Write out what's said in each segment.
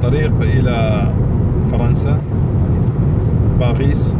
الطريق إلى فرنسا. باريس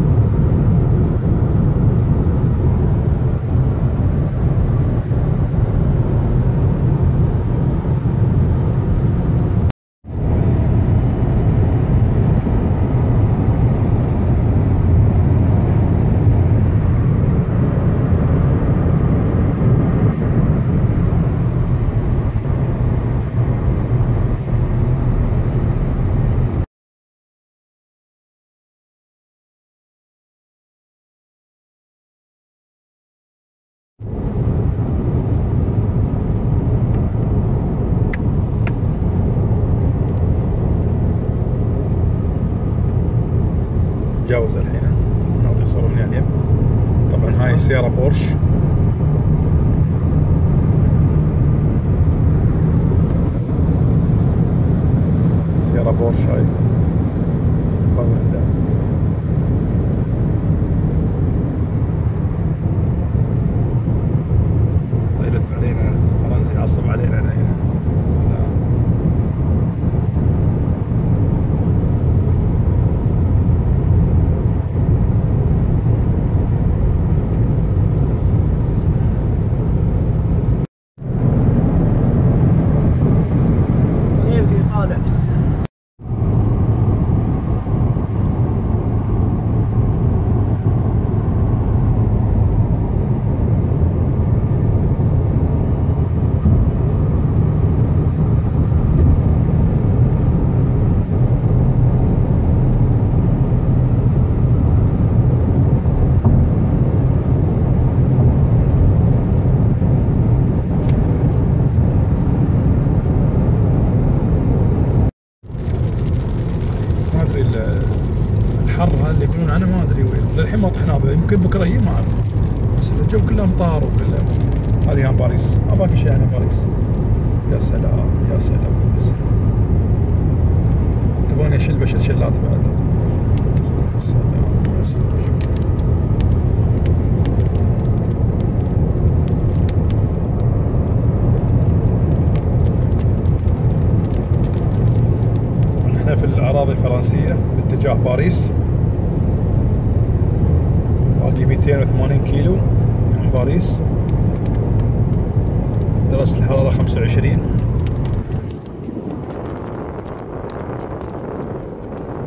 درجة الحرارة 25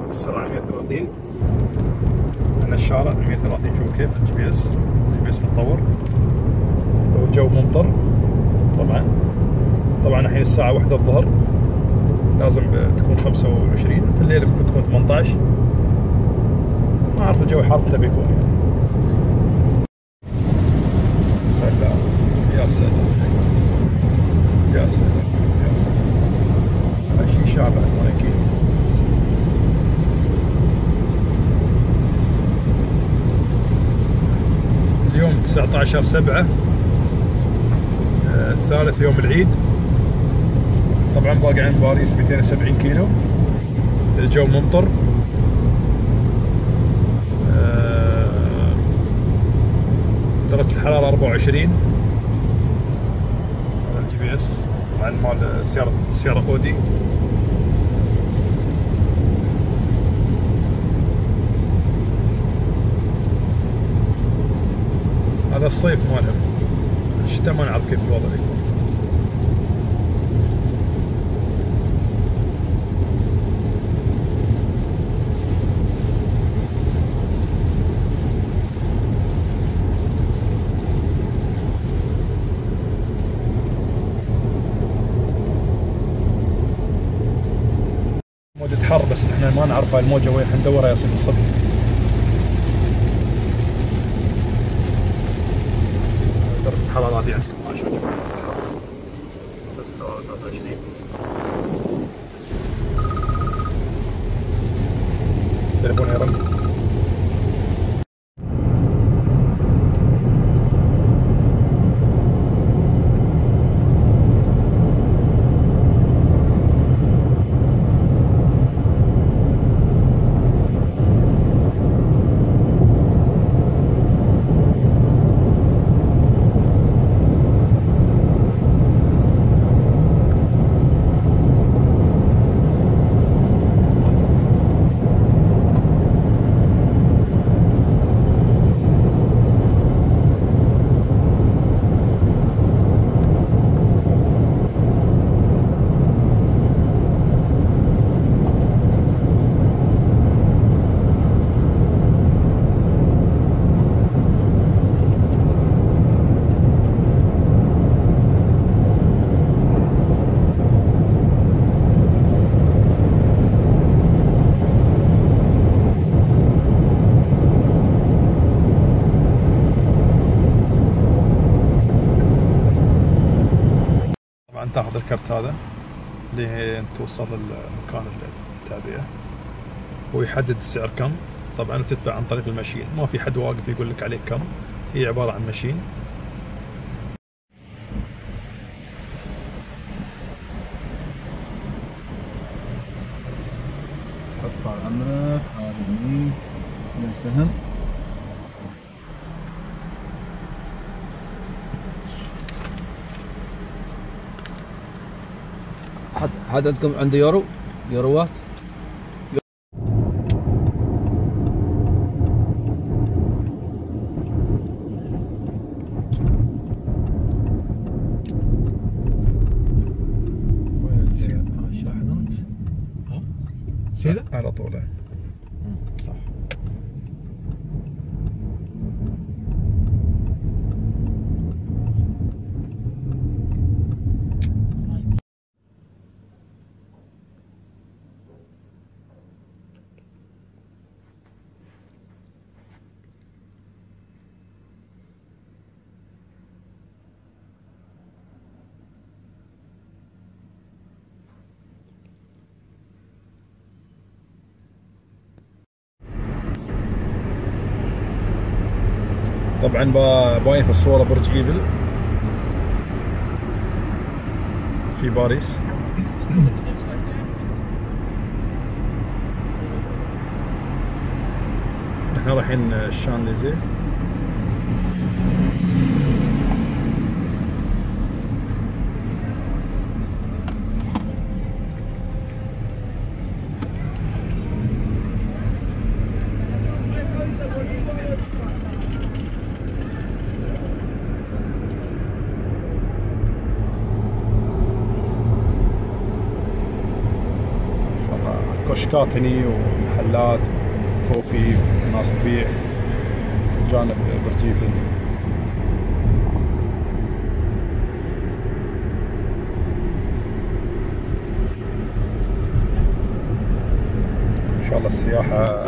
السرعة 130 أنا الشارع 130 شوف كيف. ال GPS ال GPS متطور. والجو ممطر. طبعا. طبعا الحين الساعة واحدة الظهر. لازم تكون 25 في الليل ممكن تكون 18 ما أعرف الجو حار متى بيكون يعني. 16 7 الثالث آه، يوم العيد. طبعا باقي عند باريس 270 كيلو. الجو ممطر. آه، درجة الحرارة 24 هذا ال GPS طبعا مال سيارة سيارة أودي. هذا الصيف مالهم. الشتاء ما نعرف كيف الوضع. يكون موجة حر بس إحنا ما نعرف هاي الموجة وين حندورها يا سيدي الصبح الكرت هذا لين توصل للمكان اللي تبيه ويحدد السعر كم. طبعا تدفع عن طريق المشين ما في حد واقف يقول لك عليه كم. هي عبارة عن مشين عندكم عنده يورو؟ يوروات؟ طبعا با- باين في الصورة برج إيفل. في باريس. نحن رايحين الشانزليزيه ما شاء كشكات هني ومحلات كوفي وناس تبيع. جانب برج ايفل إن شاء الله السياحة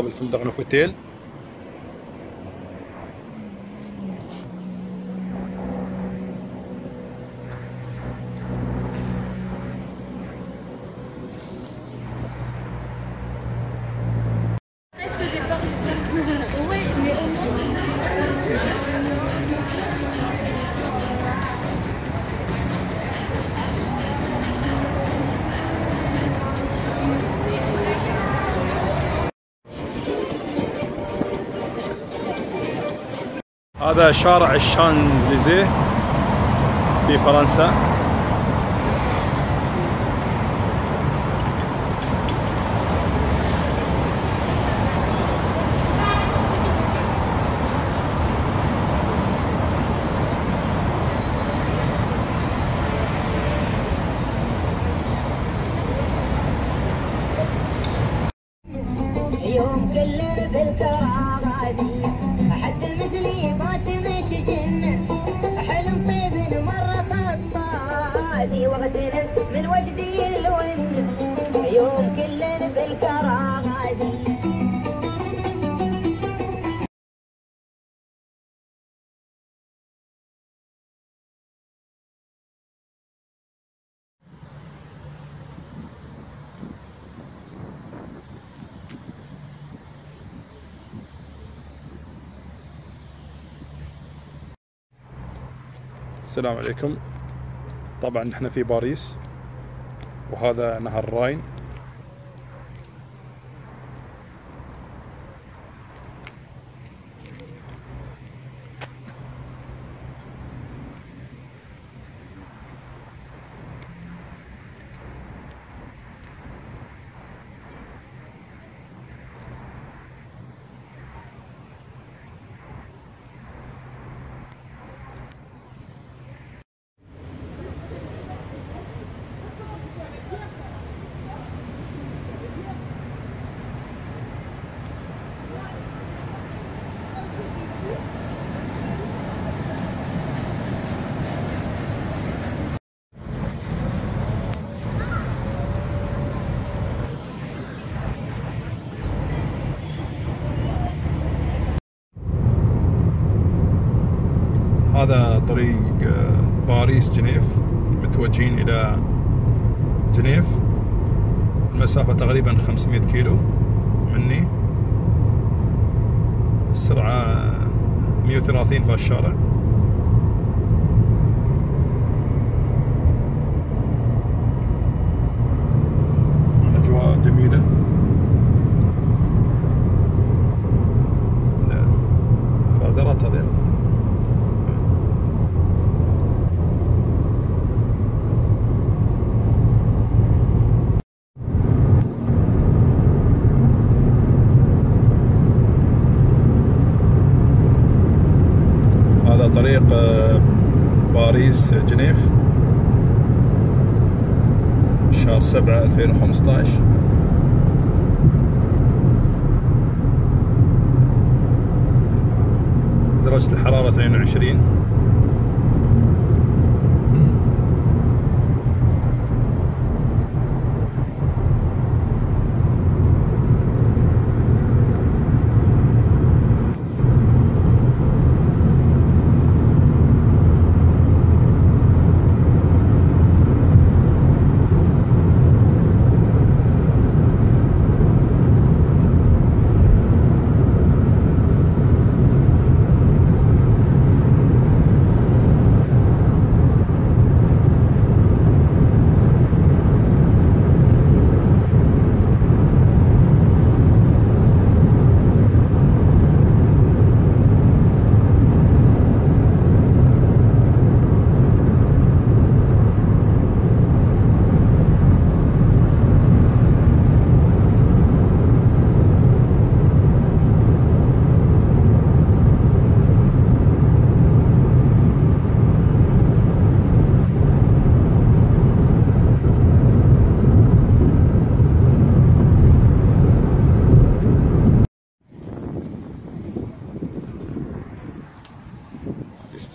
مقابل فندق نوفوتيل. هذا شارع الشانليزيه في فرنسا. السلام عليكم. طبعا نحن في باريس وهذا نهر الراين هذا طريق آه، باريس جنيف متوجهين إلى جنيف. المسافة تقريبا 500 كيلو مني. السرعة 130 في الشارع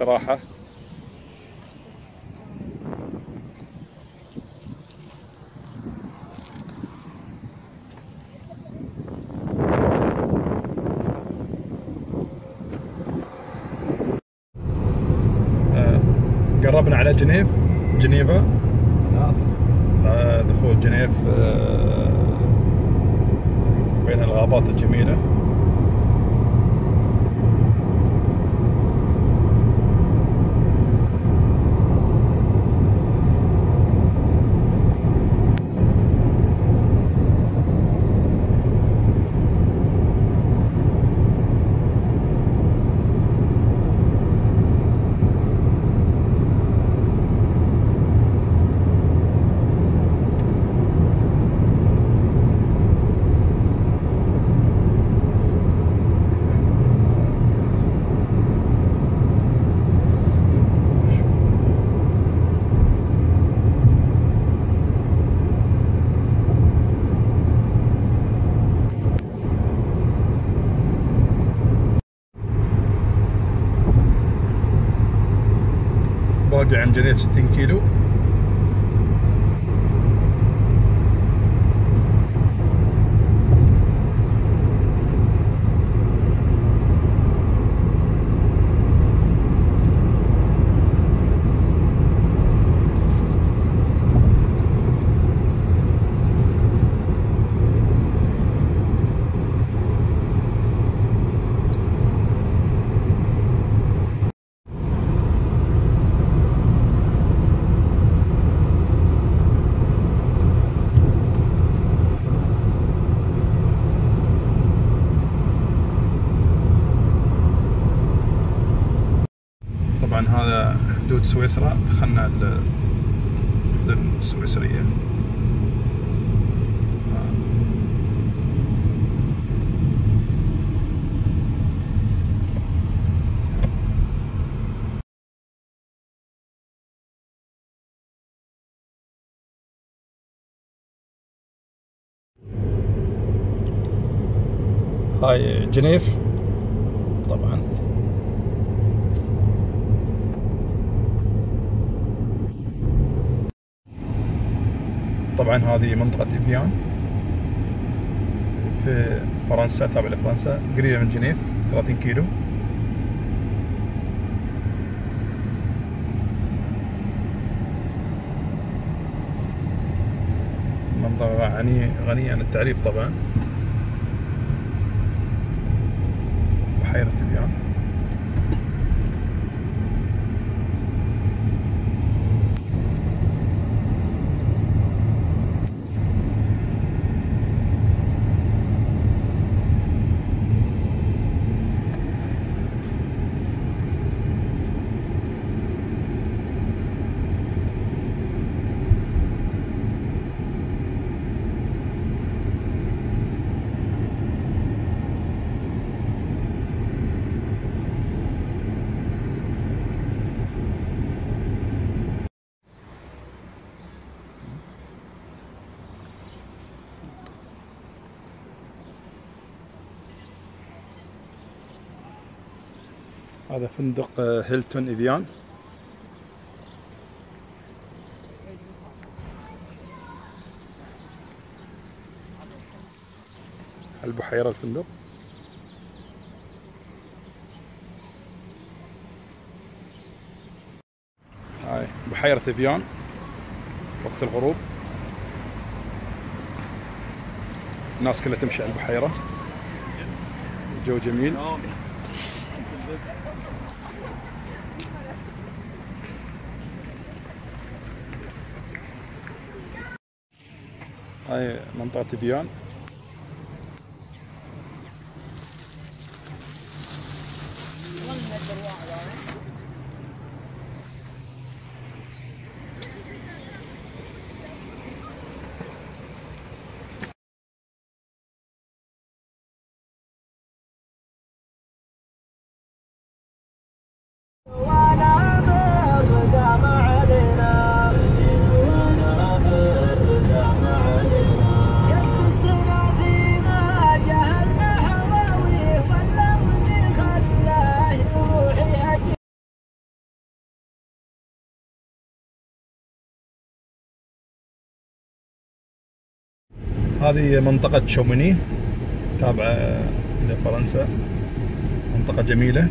استراحة باقي عن جنيف 60 كيلو. سويسرا دخلنا ال- المدن السويسرية. هاي جنيف طبعا طبعا هذه منطقة إفيان. في فرنسا تابع لفرنسا. قريبة من جنيف 30 كيلو. منطقة غنية غنية عن التعريف طبعا بحيرة إفيان هذا فندق. آه، هيلتون إفيان البحيرة الفندق. هاي بحيرة إفيان وقت الغروب. الناس كلها تمشي على البحيرة. الجو جميل. هاي منطقة إفيان هذه منطقة شوميني تابعة إلى فرنسا. منطقة جميلة.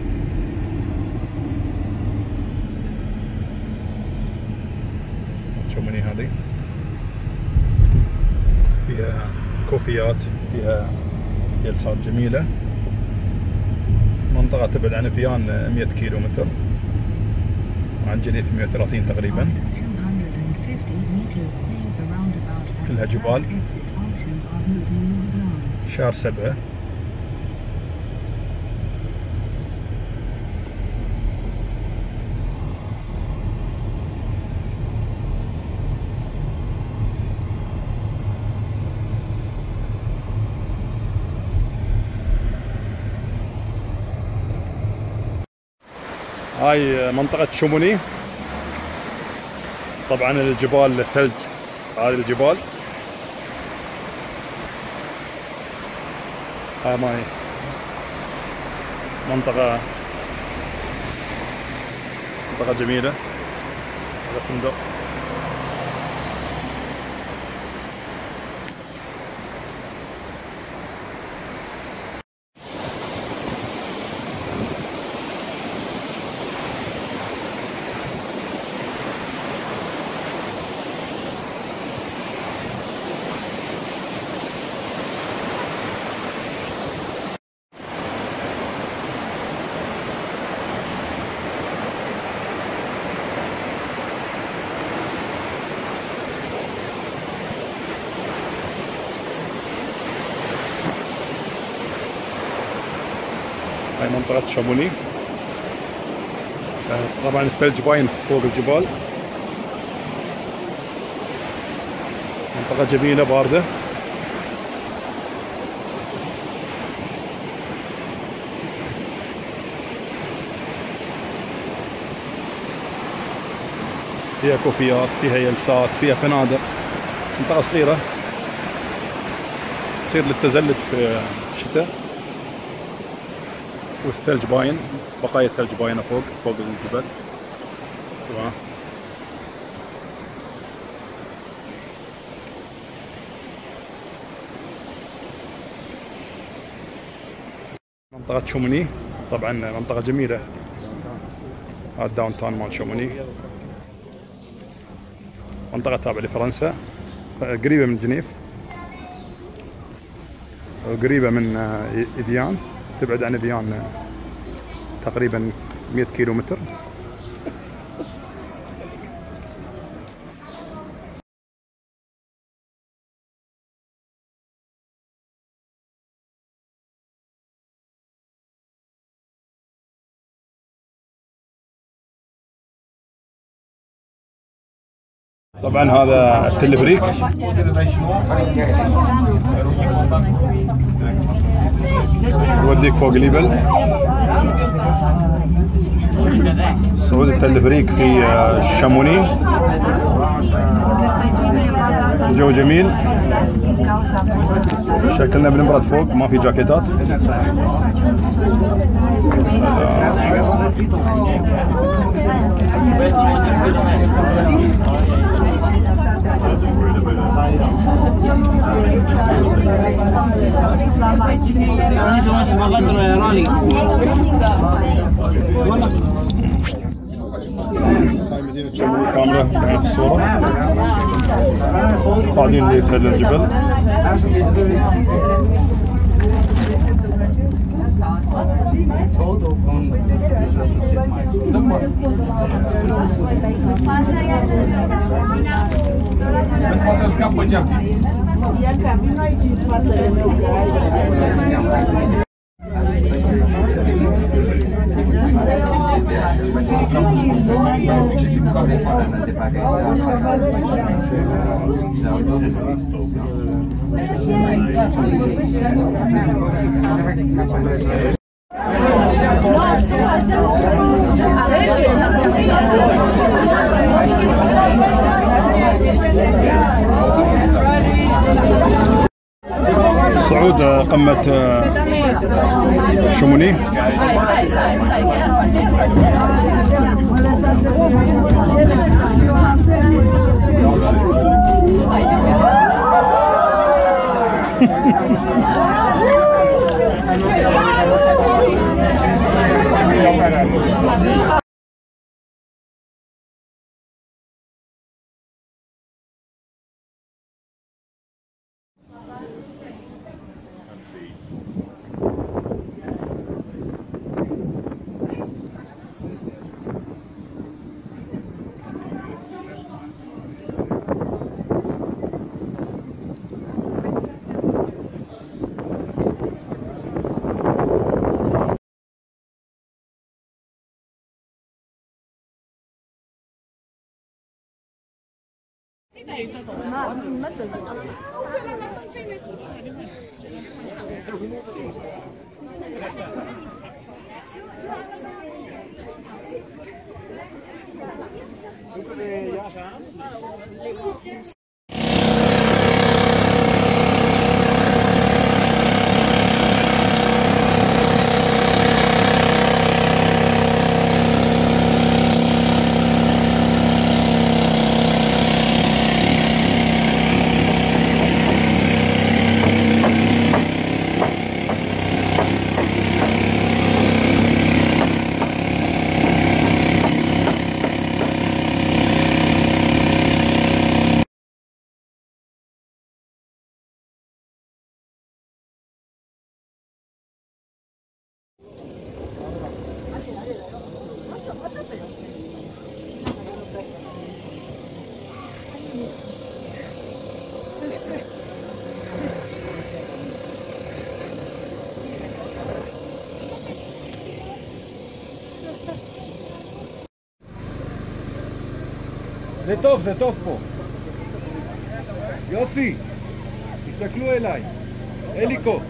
شوميني هذه. فيها كوفيات فيها جلسات جميلة. منطقة تبعد عن فيان 100 كيلو متر وعن جنيف 130 تقريبا. كلها جبال. شهر سبعة. هاي منطقة شوموني طبعا الجبال الثلج. هذه الجبال. هاي منطقة. منطقة جميلة. هذا فندق هاي منطقة شابوني آه، طبعا الثلج باين فوق الجبال. منطقة جميلة باردة. فيها كوفيات فيها يلسات فيها فنادق. منطقة صغيرة. تصير للتزلج في الشتاء والثلج باين بقايا الثلج باينة فوق فوق الجبل منطقة شوموني. طبعا منطقة جميلة. هذا ال downtown مال شوموني. منطقة تابعة لفرنسا. قريبة من جنيف. وقريبة من آه، إيفيان تبعد عن آه، تقريبا 100 كيلو متر طبعا هذا التلفريك يوديك فوق الجبل صعود التلفريك في آه، شاموني الجو جميل. شكلنا بنبرد فوق ما في جاكيتات. Ini semua semangat rally. هاي مدينة شمالية كاملة معنا في الصورة صاعدين لتل الجبل Foto von Mas poate scapă ce-a fi. Ia ca vină aici în spatele meu. Thank you. صعود قمة Chamonix? 你们你了 זה טוב, זה טוב פה. יוסי, תסתכלו אליי. אליקו.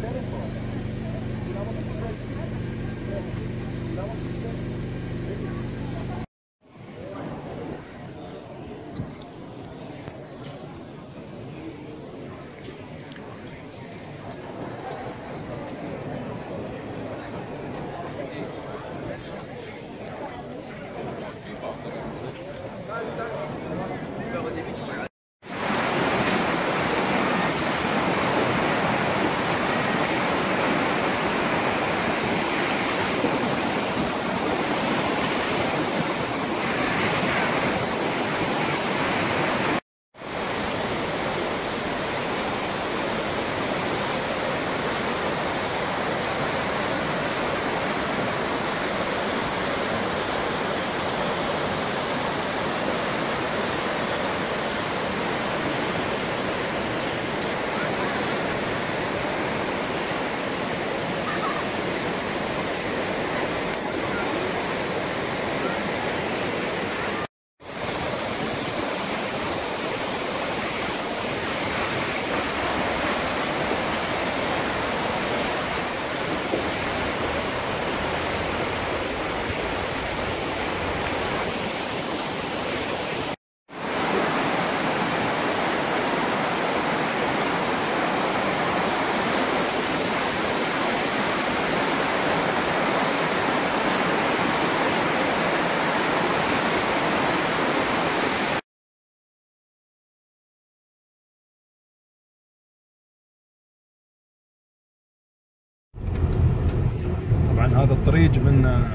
الطريق من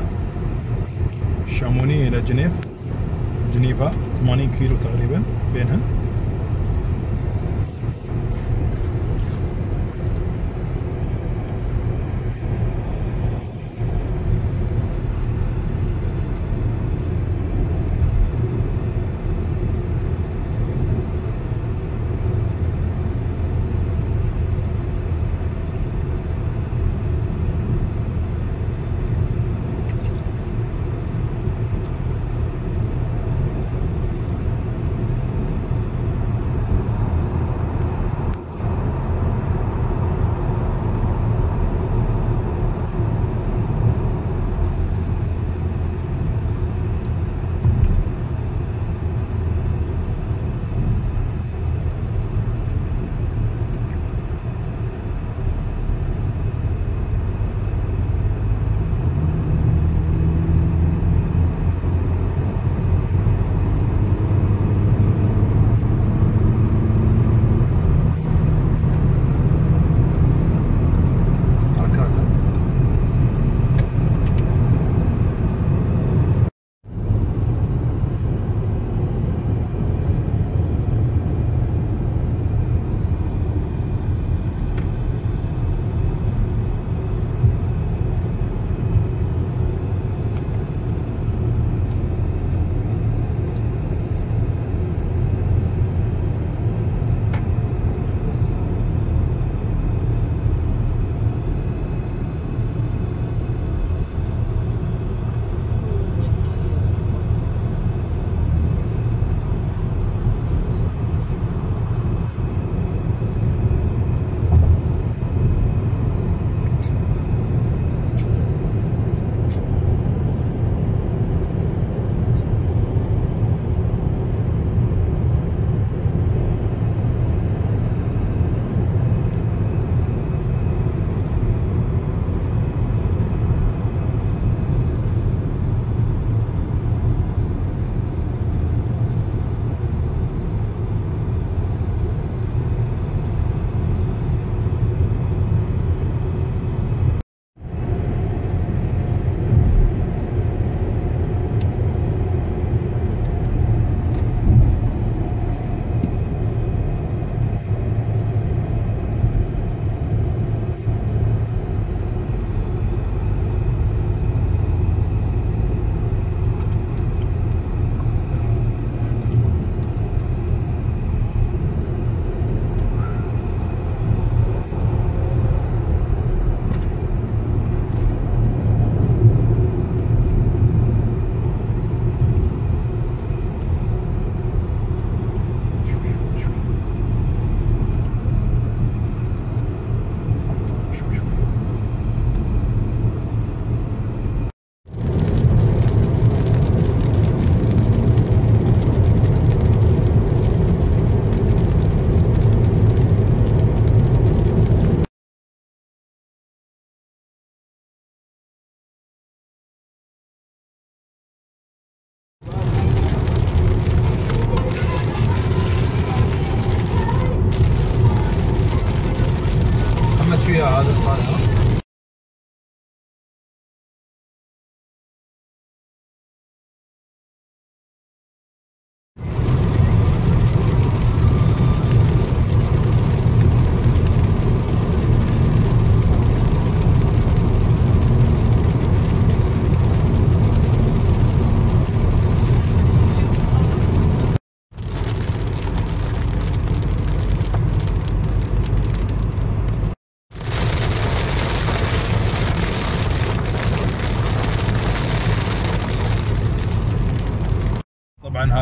شاموني إلى جنيف جنيفا 80 كيلو تقريبا بينهن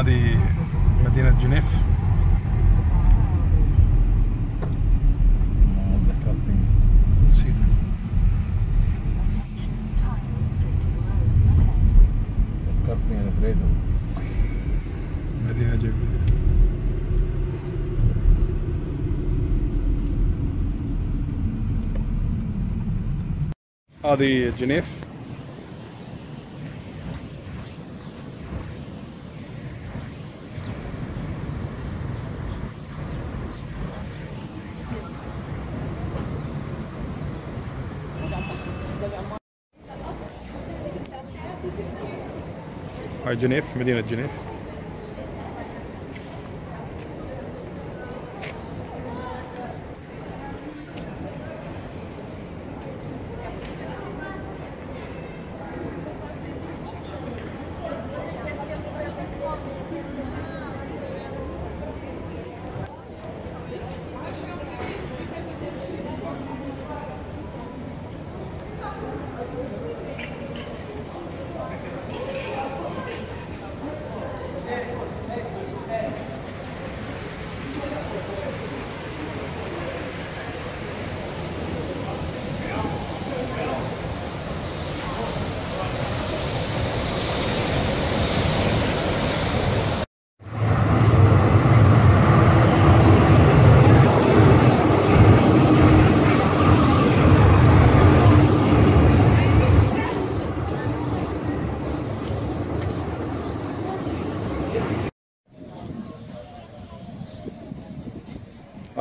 هذه مدينة جنيف ذكرتني الفريدو مدينة جميلة هذه جنيف جنيف مدينة جنيف.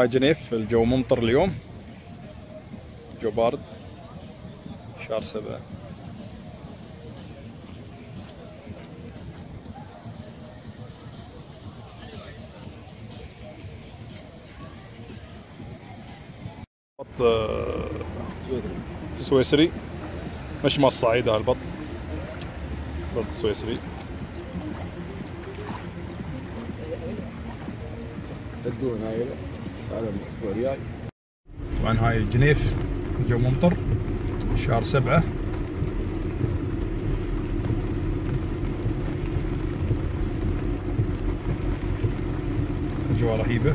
جنيف الجو ممطر اليوم. جو بارد. شهر سبعة. بط آه، سويسري. مش مال الصعيد هذا البط. بط سويسري. تدون هاي. هذا الأسبوع الجاي. طبعا هاي جنيف الجو ممطر شهر سبعة. أجواء رهيبة.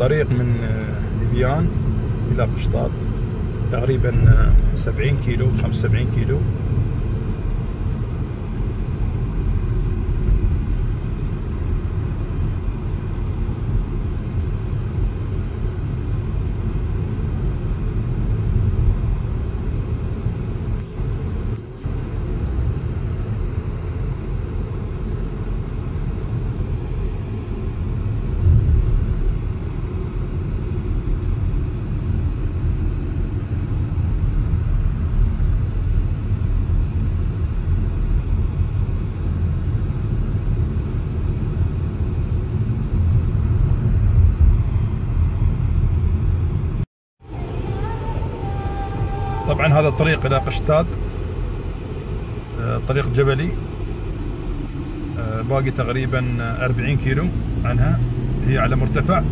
الطريق من آه، ليبيان إلى قشطاط تقريبا آه، 70 كيلو 75 كيلو طبعا هذا الطريق إلى قشتاد آه، طريق جبلي آه، باقي تقريبا 40 كيلو عنها هي على مرتفع.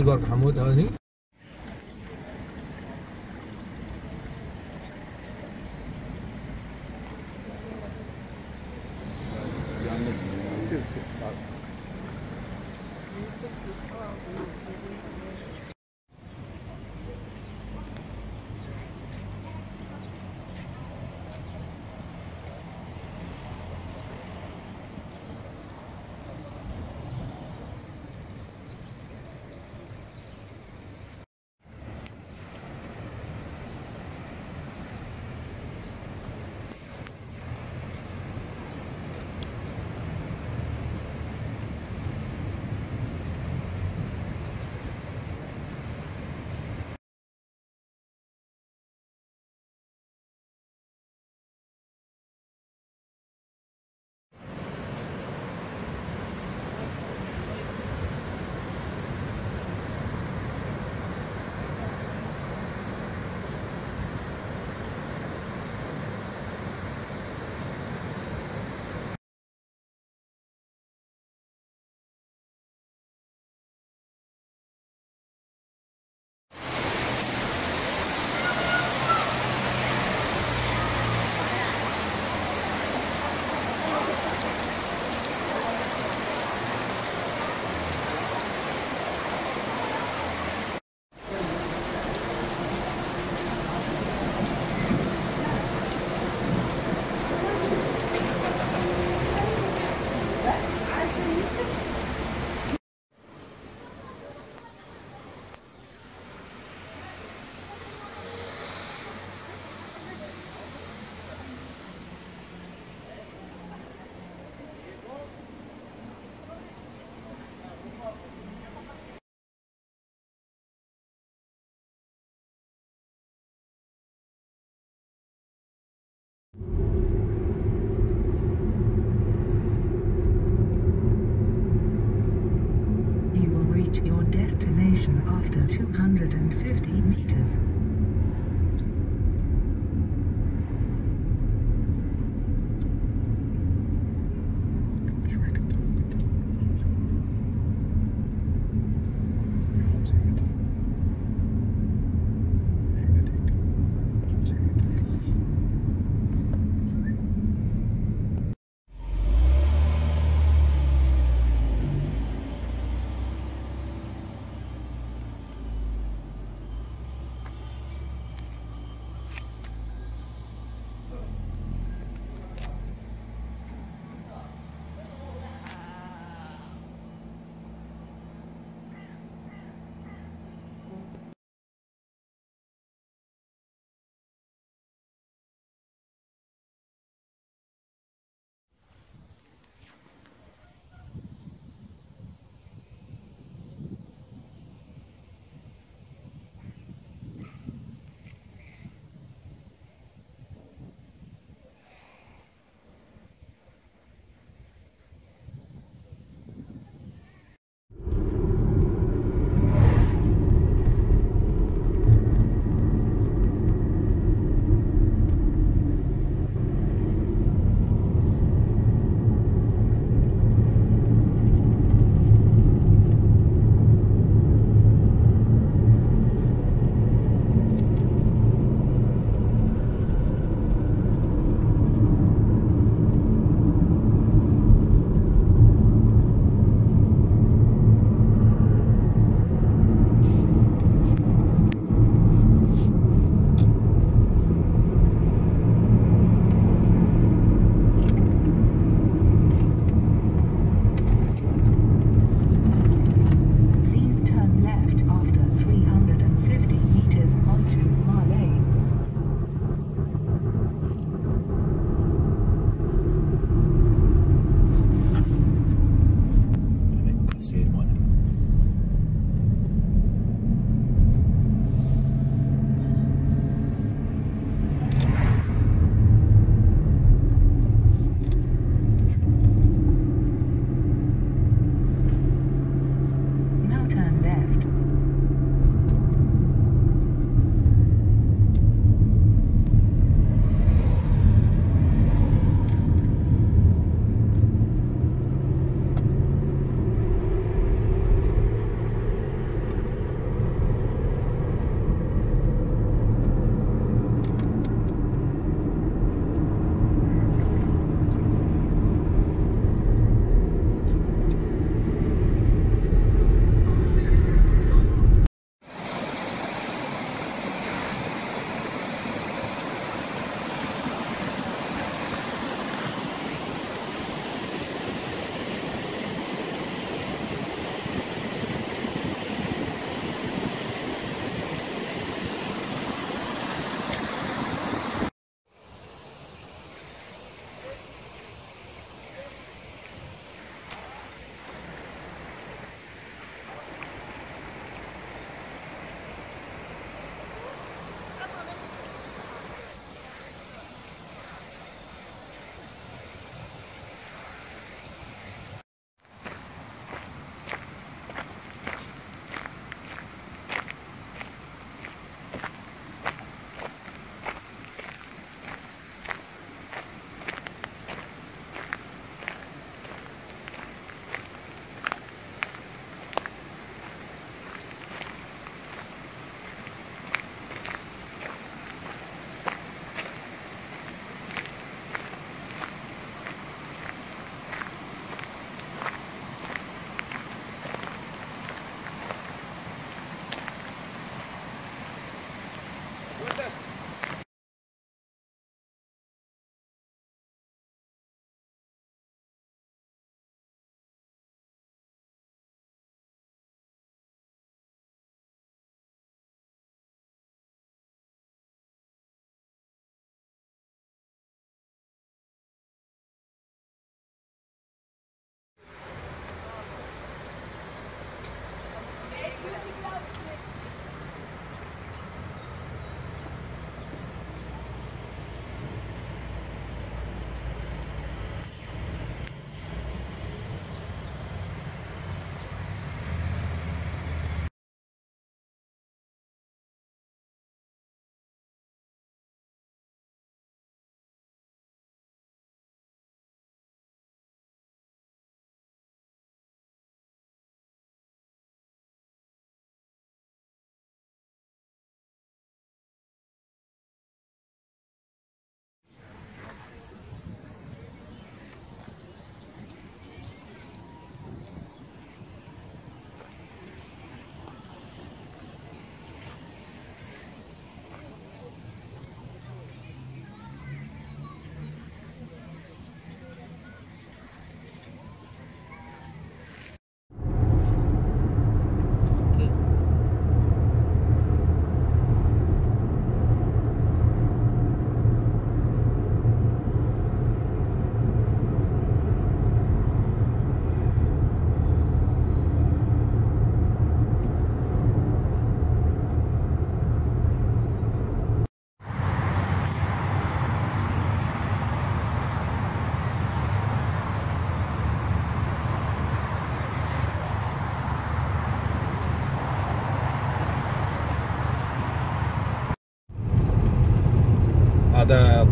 एक बार खामो था नहीं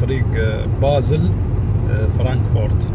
طريق آه، بازل آه، فرانكفورت.